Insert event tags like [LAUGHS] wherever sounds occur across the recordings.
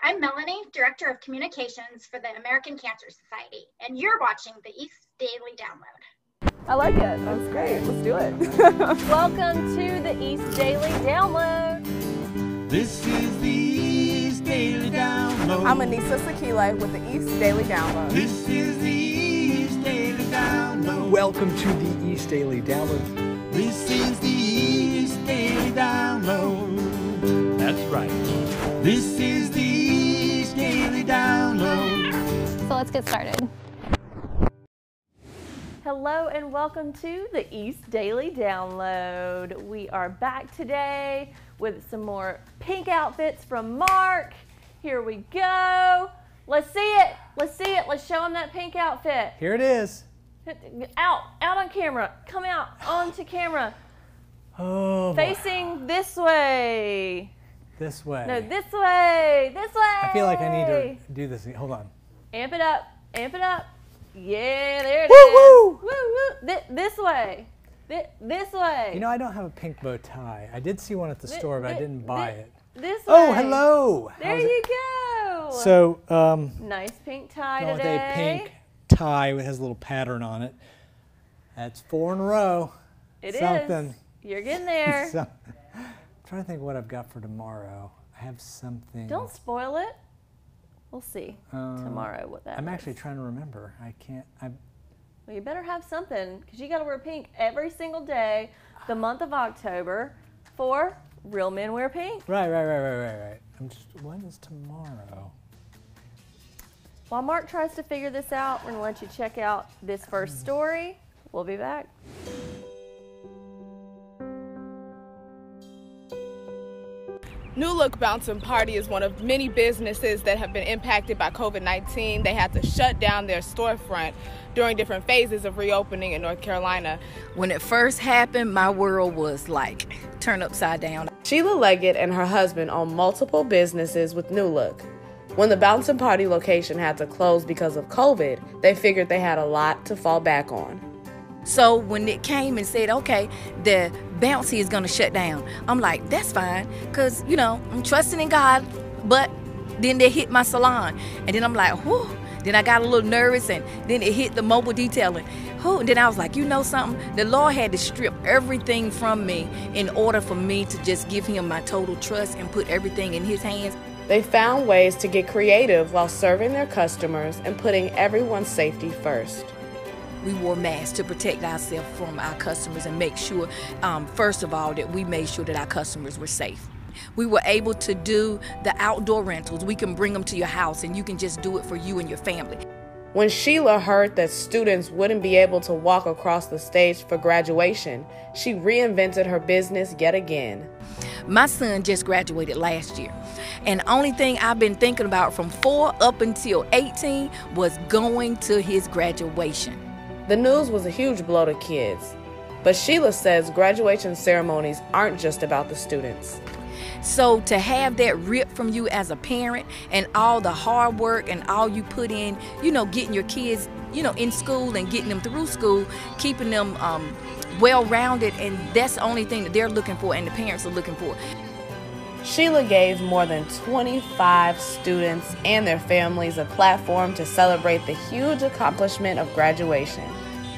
I'm Melanie, Director of Communications for the American Cancer Society, and you're watching the East Daily Download. I like it. That's great. Let's do it. [LAUGHS] Welcome to the East Daily Download. This is the East Daily Download. I'm Anissa Sakile with the East Daily Download. This is the East Daily Download. Welcome to the East Daily Download. This is the East Daily Download. That's right. This is let's get started. Hello and welcome to the East Daily Download. We are back today with some more pink outfits from Mark. Here we go. Let's see it. Let's see it. Let's show him that pink outfit. Here it is. Out, out on camera. Come out onto camera. Oh, boy. Facing this way. this way. No, this way. This way. I feel like I need to do this. Hold on. Amp it up. Amp it up. Yeah, there it is. Woo, woo. Woo woo. Thi- this way. Thi- this way. You know, I don't have a pink bow tie. I did see one at the Thi- store, but I didn't buy it. This way. Oh, hello. There How's it- you go. So, um, nice pink tie today. a pink tie that has a little pattern on it. That's four in a row. It is. something. You're getting [LAUGHS] there. So, I'm trying to think what I've got for tomorrow. I have something. Don't spoil it. We'll see Um, tomorrow what that I'm is. actually trying to remember. I can't. I Well, you better have something because you got to wear pink every single day, the month of October, for Real Men Wear Pink. right, right, right, right, right, right. I'm just. When is tomorrow? While Mark tries to figure this out, we're to let you check out this first story. We'll be back. New Look Bouncing Party is one of many businesses that have been impacted by COVID 19. They had to shut down their storefront during different phases of reopening in North Carolina. When it first happened, my world was like turned upside down. Sheila Leggett and her husband own multiple businesses with New Look. When the Bouncing Party location had to close because of COVID, they figured they had a lot to fall back on. So when it came and said, okay, the bouncy is gonna shut down, I'm like, that's fine, cause you know I'm trusting in God. But then they hit my salon, and then I'm like, whew. Then I got a little nervous, and then it hit the mobile detailing. Whew. And then I was like, you know something? The Lord had to strip everything from me in order for me to just give Him my total trust and put everything in His hands. They found ways to get creative while serving their customers and putting everyone's safety first. We wore masks to protect ourselves from our customers and make sure, um, first of all, that we made sure that our customers were safe. We were able to do the outdoor rentals. We can bring them to your house and you can just do it for you and your family. When Sheila heard that students wouldn't be able to walk across the stage for graduation, she reinvented her business yet again. My son just graduated last year. And the only thing I've been thinking about from four up until 18 was going to his graduation. The news was a huge blow to kids. But Sheila says graduation ceremonies aren't just about the students. So to have that ripped from you as a parent and all the hard work and all you put in, you know, getting your kids, you know, in school and getting them through school, keeping them um, well rounded, and that's the only thing that they're looking for and the parents are looking for. Sheila gave more than 25 students and their families a platform to celebrate the huge accomplishment of graduation.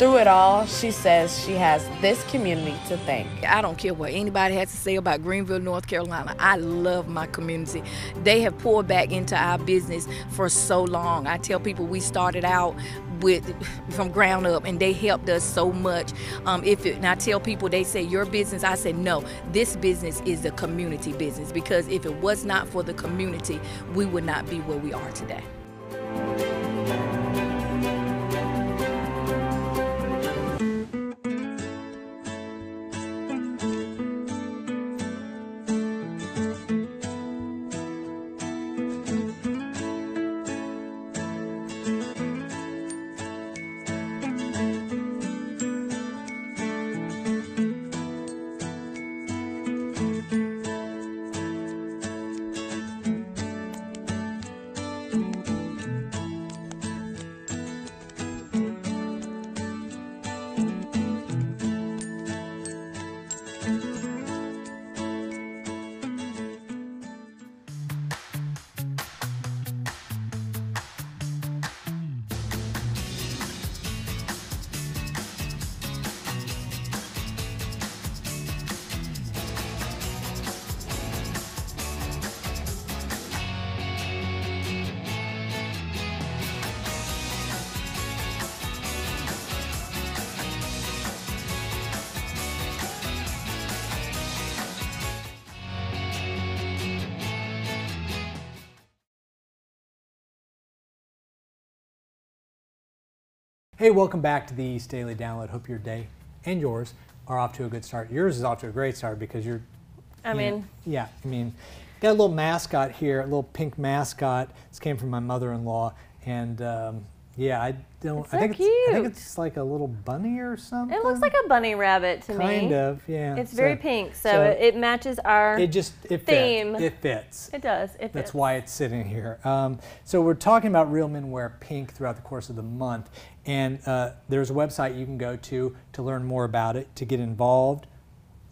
Through it all, she says she has this community to thank. I don't care what anybody has to say about Greenville, North Carolina. I love my community. They have poured back into our business for so long. I tell people we started out with from ground up and they helped us so much. Um, if it, and I tell people they say your business, I say no. This business is a community business because if it was not for the community, we would not be where we are today. Hey, welcome back to the East Daily Download. Hope your day and yours are off to a good start. Yours is off to a great start because you're. I you know, mean, yeah, I mean, got a little mascot here, a little pink mascot. This came from my mother-in-law, and um, yeah, I don't. It's I so think it's, I think it's like a little bunny or something. it looks like a bunny rabbit to me. kind of, yeah. It's very pink, so, so it, it matches our. It just it theme. fits. It fits. it does. It fits. That's why it's sitting here. Um, so we're talking about real men wear pink throughout the course of the month, and uh, there's a website you can go to to learn more about it, to get involved.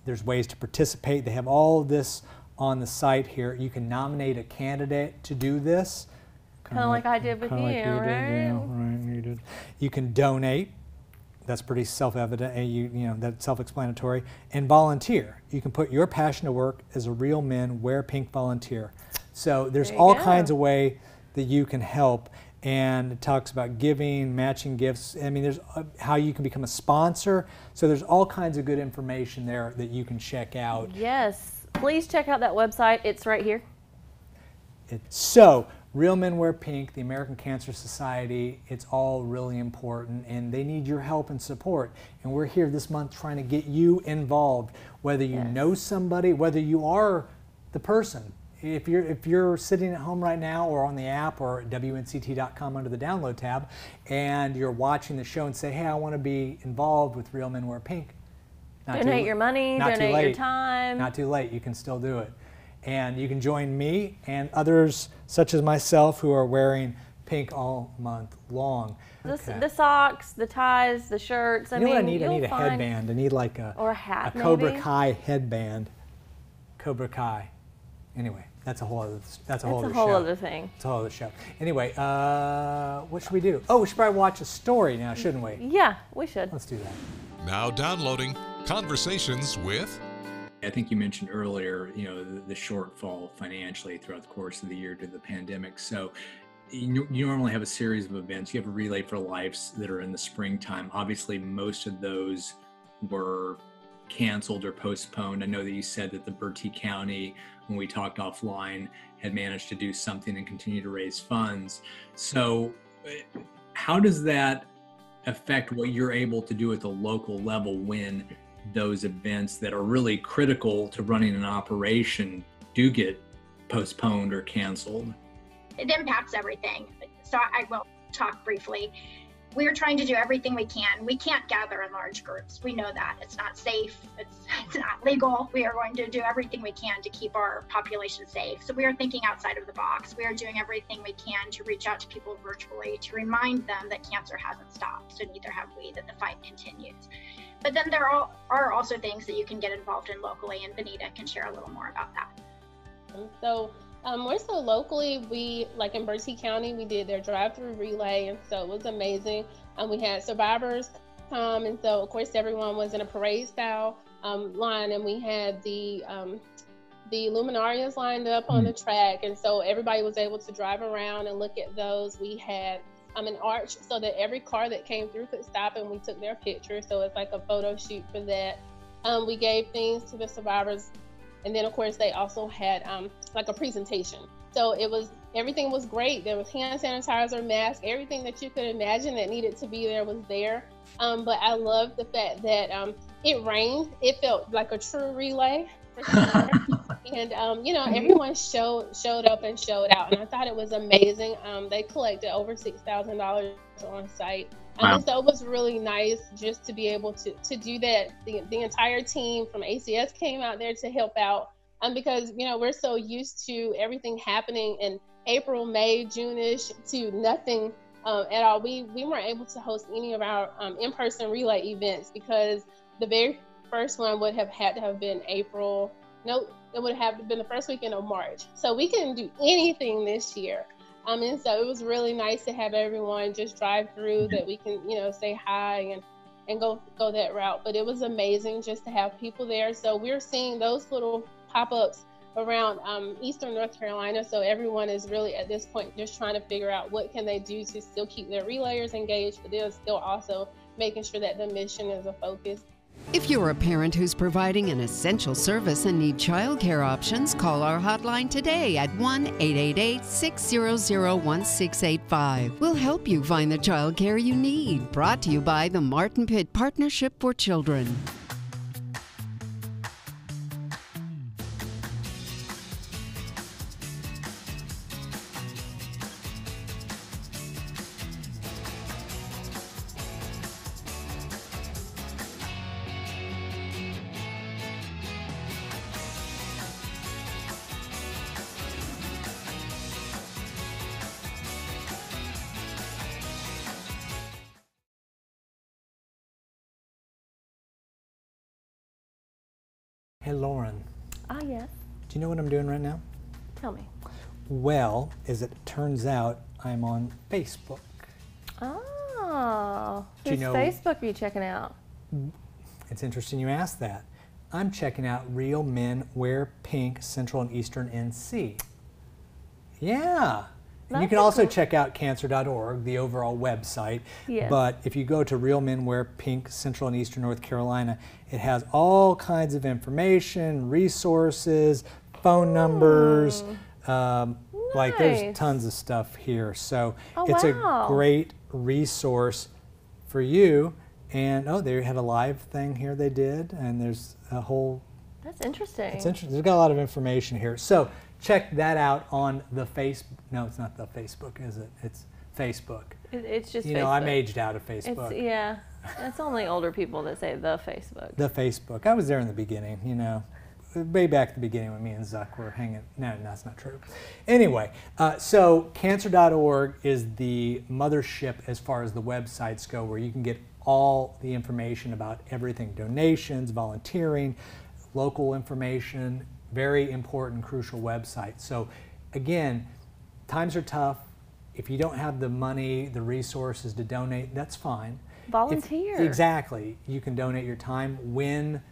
There's ways to participate. They have all of this on the site here. You can nominate a candidate to do this. Kinda like I did with kinda like you, did, yeah, right? right, you did. You can donate. That's pretty self-evident. and You, you know, that's self-explanatory. And volunteer. You can put your passion to work as a real men wear pink volunteer. So there's There all go. kinds of way that you can help. And it talks about giving, matching gifts. I mean, there's uh, how you can become a sponsor. So there's all kinds of good information there that you can check out. Yes. Please check out that website. It's right here. It, so, Real Men Wear Pink, the American Cancer Society, it's all really important and they need your help and support. And we're here this month trying to get you involved, whether you Yes. know somebody, whether you are the person. If you're, if you're sitting at home right now or on the app or at WNCT.com under the download tab and you're watching the show and say, hey, I want to be involved with Real Men Wear Pink. Not too donate l- your money, too donate your time. Not too late. You can still do it. And you can join me and others, such as myself, who are wearing pink all month long. the, Okay. the socks, the ties, the shirts. I you know mean, what I need? I need a headband. I need like a, Or a hat, a Cobra maybe? Kai headband. Cobra Kai. Anyway, that's a whole other. That's a whole That's other a whole show. other thing. It's a whole other show. Anyway, uh, what should we do? Oh, we should probably watch a story now, shouldn't we? Yeah, we should. Let's do that. Now downloading Conversations with I think you mentioned earlier, you know, the, the shortfall financially throughout the course of the year due to the pandemic. So you, you normally have a series of events. You have a Relay for Lives that are in the springtime. Obviously, most of those were canceled or postponed. I know that you said that the Bertie County, when we talked offline, had managed to do something and continue to raise funds. So, eh, how does that affect what you're able to do at the local level when those events that are really critical to running an operation do get postponed or canceled? it impacts everything. So I will talk briefly. We're trying to do everything we can. We can't gather in large groups. We know that it's not safe. It's, [LAUGHS] it's not legal. We are going to do everything we can to keep our population safe. So we are thinking outside of the box. We are doing everything we can to reach out to people virtually to remind them that cancer hasn't stopped. So neither have we. That the fight continues. But then there are, also things that you can get involved in locally, and Benita can share a little more about that. So um, more so locally, we like in Bertie County, we did their drive-through relay, and so it was amazing. And we had survivors come, and so of course everyone was in a parade-style um, line, and we had the um, the luminarias lined up on the track, and so everybody was able to drive around and look at those. We had um, an arch so that every car that came through could stop, and we took their picture. So it's like a photo shoot for that. Um, we gave things to the survivors and then of course they also had um, like a presentation. So it was everything was great. There was hand sanitizer mask everything that you could imagine that needed to be there was there. Um, but i love the fact that um, it rained. It felt like a true relay. Sure. [LAUGHS] and um, you know everyone showed showed up and showed out. And i thought it was amazing. Um, they collected over $6000 on site Wow. so it was really nice just to be able to, to do that. The, the entire team from ACS came out there to help out um, because, you know, we're so used to everything happening in April, May, June-ish to nothing um, at all. We, we weren't able to host any of our um, in-person relay events because the very first one would have had to have been April. No, it would have been the first weekend of March. So we couldn't do anything this year. Um, and so it was really nice to have everyone just drive through that we can, you know, say hi and, and go go that route. But it was amazing just to have people there. So we're seeing those little pop-ups around um, Eastern North Carolina. So everyone is really at this point just trying to figure out what can they do to still keep their relayers engaged, but they're still also making sure that the mission is a focus. If you're a parent who's providing an essential service and need childcare options, call our hotline today at 1 888 600 1685. We'll help you find the childcare you need. Brought to you by the Martin Pitt Partnership for Children. Hey, Lauren, Ah, yes. do you know what I'm doing right now? Tell me. Well, as it turns out, I'm on Facebook. Oh, Do you know- Facebook are you checking out? It's interesting you asked that. I'm checking out Real Men Wear Pink Central and Eastern NC. Yeah. You can also cool- check out cancer.org, the overall website. Yes. But if you go to Real Men Wear Pink Central and Eastern North Carolina, it has all kinds of information, resources, phone numbers. Um, Like there's. Tons of stuff here. So Oh, it's wow. a great resource for you. And oh, they had a live thing here they did, and there's a whole That's interesting. it's interesting. There's got a lot of information here. So check that out on the face. No, it's not the Facebook, is it? It's Facebook. It- it's just you know, I'm aged out of Facebook. It's, yeah, it's only older people that say the Facebook. The Facebook. I was there in the beginning. You know, way back at the beginning when me and Zuck were hanging. No, no, that's not true. Anyway, uh, so cancer.org is the mothership as far as the websites go, where you can get all the information about everything: donations, volunteering, local information. Very important, crucial website. So, again, times are tough. If you don't have the money, the resources to donate, that's fine. If- Volunteer. exactly. You can donate your time when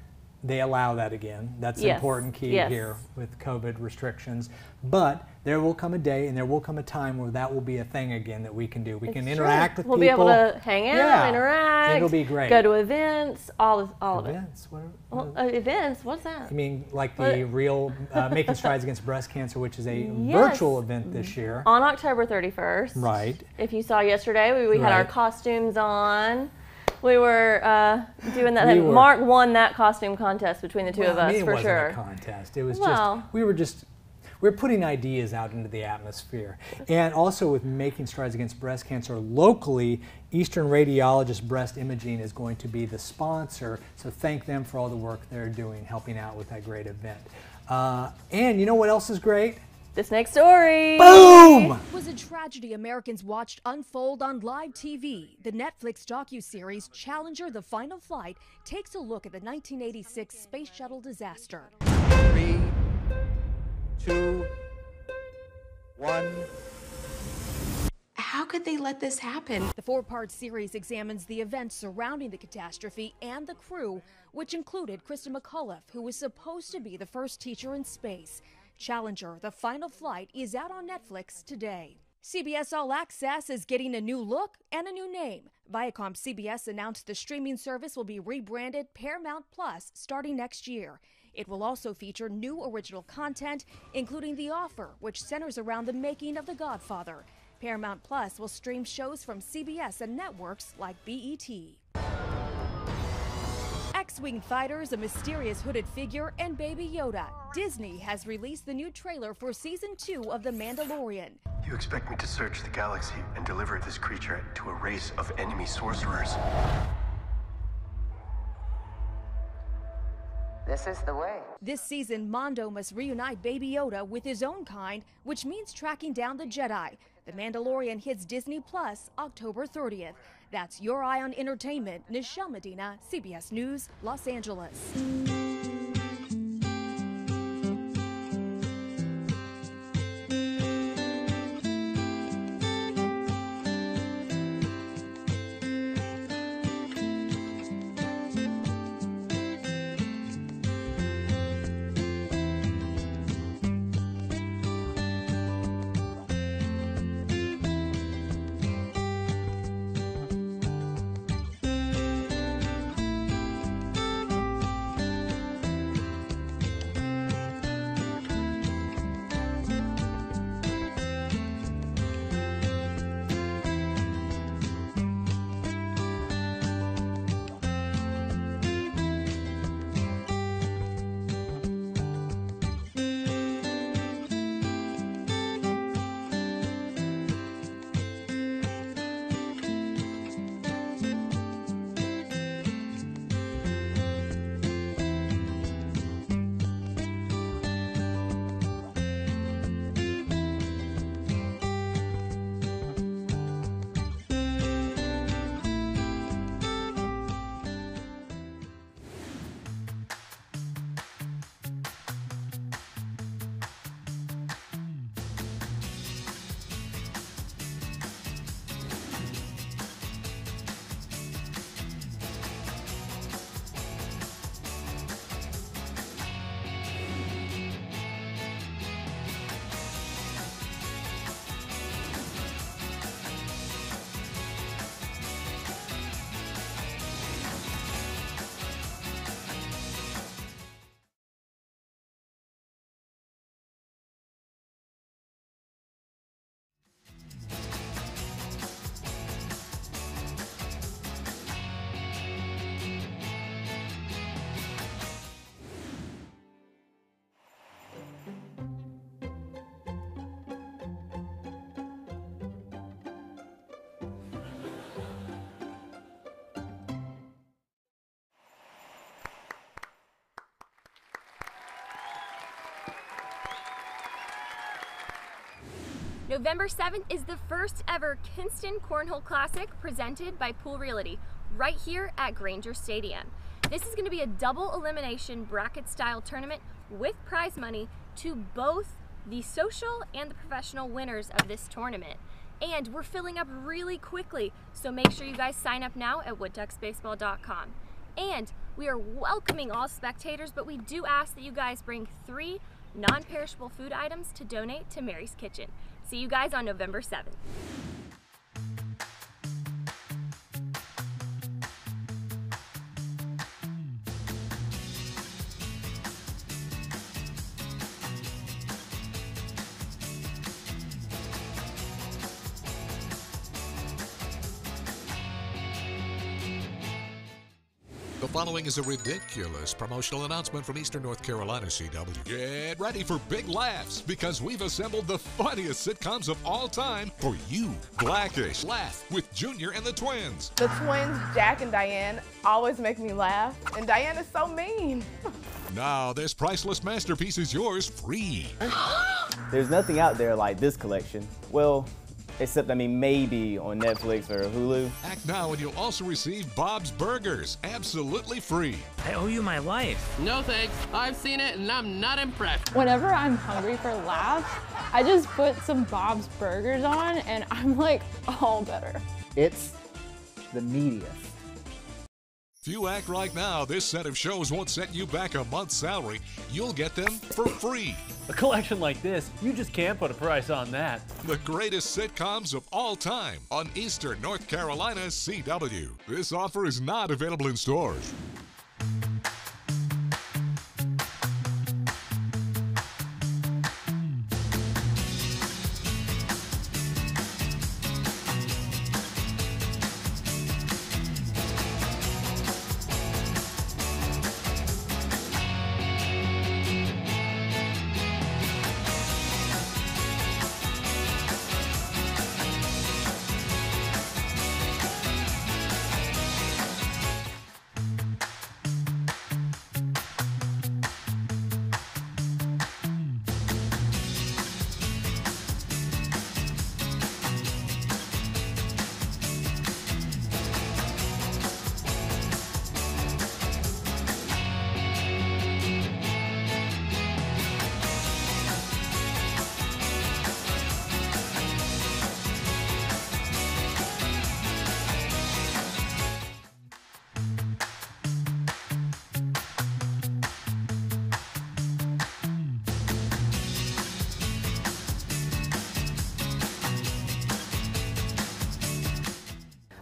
they allow that again. That's an Yes, important key yes. here with COVID restrictions. But there will come a day and there will come a time where that will be a thing again that we can do. We It's can true. interact with we'll people. be able to hang out, Yeah, interact. It'll be great. Go to events, all of, all of it. Events? What are- Well, uh, events. What's that? I mean, like What- the real uh, [LAUGHS] Making Strides Against Breast Cancer, which is a Yes. virtual event this year. On October 31st. Right. If you saw yesterday, we, we had our costumes on. We were uh, doing that. We were- Mark won that costume contest between the two Well, of I us mean, it for wasn't sure. a contest. It was Well- just we were just we we're putting ideas out into the atmosphere, and also with making strides against breast cancer locally. Eastern Radiologist Breast Imaging is going to be the sponsor, so thank them for all the work they're doing, helping out with that great event. Uh, and you know what else is great? This next story. Boom! It was a tragedy Americans watched unfold on live TV. The Netflix docu-series Challenger: The Final Flight takes a look at the 1986 space shuttle disaster. Three, two, one. How could they let this happen? The four-part series examines the events surrounding the catastrophe and the crew, which included Christa McAuliffe, who was supposed to be the first teacher in space. Challenger: The Final Flight is out on Netflix today. CBS All Access is getting a new look and a new name. Viacom CBS announced the streaming service will be rebranded Paramount Plus starting next year. It will also feature new original content, including The Offer, which centers around the making of The Godfather. Paramount Plus will stream shows from CBS and networks like BET. X-Wing fighters, a mysterious hooded figure, and Baby Yoda. Disney has released the new trailer for season two of The Mandalorian. You expect me to search the galaxy and deliver this creature to a race of enemy sorcerers? This is the way. This season, Mando must reunite Baby Yoda with his own kind, which means tracking down the Jedi. The Mandalorian hits Disney Plus October 30th. That's your eye on entertainment. Nichelle Medina, CBS News, Los Angeles. November 7th is the first ever Kinston Cornhole Classic presented by Pool Realty right here at Grainger Stadium. This is going to be a double elimination bracket style tournament with prize money to both the social and the professional winners of this tournament. And we're filling up really quickly, so make sure you guys sign up now at woodducksbaseball.com. And we are welcoming all spectators, but we do ask that you guys bring three non-perishable food items to donate to Mary's Kitchen. See you guys on November 7th. The following is a ridiculous promotional announcement from Eastern North Carolina CW. Get ready for big laughs because we've assembled the funniest sitcoms of all time for you. Blackish Laugh with Junior and the Twins. The twins, Jack and Diane, always make me laugh, and Diane is so mean. [LAUGHS] Now, this priceless masterpiece is yours free. [GASPS] There's nothing out there like this collection. Well, except I mean maybe on Netflix or Hulu. Act now and you'll also receive Bob's Burgers absolutely free. I owe you my life. No thanks. I've seen it and I'm not impressed. Whenever I'm hungry for laughs, I just put some Bob's Burgers on and I'm like all better. It's the meatiest. If you act right now, this set of shows won't set you back a month's salary. You'll get them for free. A collection like this, you just can't put a price on that. The greatest sitcoms of all time on Eastern North Carolina CW. This offer is not available in stores.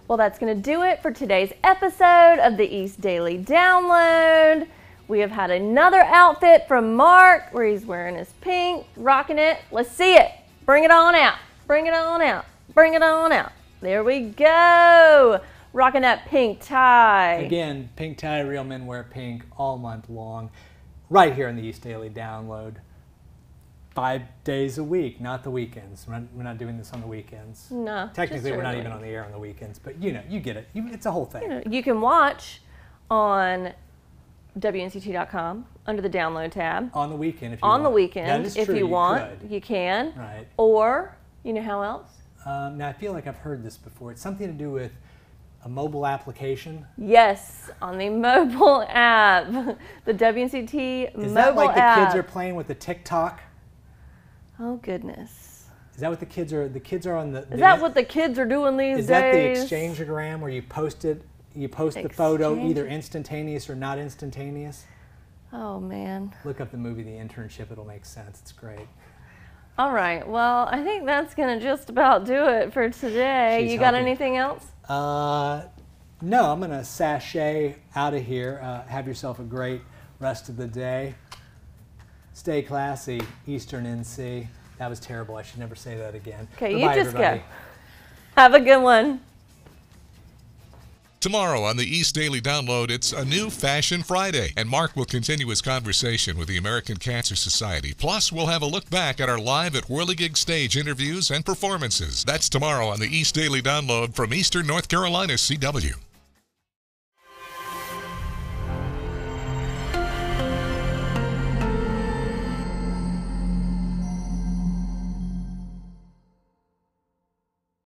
Well, that's going to do it for today's episode of the East Daily Download. We have had another outfit from Mark where he's wearing his pink, rocking it. Let's see it. Bring it on out. Bring it on out. Bring it on out. There we go. Rocking that pink tie. Again, pink tie, real men wear pink all month long, right here in the East Daily Download. Five days a week, not the weekends. We're not, we're not doing this on the weekends. No. Technically, we're not even on the air on the weekends, but you know, you get it. You, it's a whole thing. You, know, you can watch on WNCT.com under the download tab. On the weekend, if you on the weekend, is if you you want, could. you can. Right. Or you know how else? Um, now, I feel like I've heard this before. It's something to do with a mobile application. Yes, on the [LAUGHS] mobile app, the WNCT Is mobile that like app. the kids are playing with the TikTok? Oh goodness. Is that what the kids are? The kids are on the. Is that what the kids are doing these Is that the days? exchangeogram where you post it? You post the photo either instantaneous or not instantaneous. Oh man. Look up the movie The Internship. It'll make sense. It's great. All right. Well, I think that's gonna just about do it for today. She's you got helping. anything else? Uh, no, I'm gonna sashay out of here. Uh, have yourself a great rest of the day. Stay classy, Eastern NC. That was terrible. I should never say that again. Okay, you just everybody. go. Have a good one. Tomorrow on the East Daily Download, it's a new Fashion Friday, and Mark will continue his conversation with the American Cancer Society. Plus, we'll have a look back at our live at Whirligig stage interviews and performances. That's tomorrow on the East Daily Download from Eastern North Carolina CW.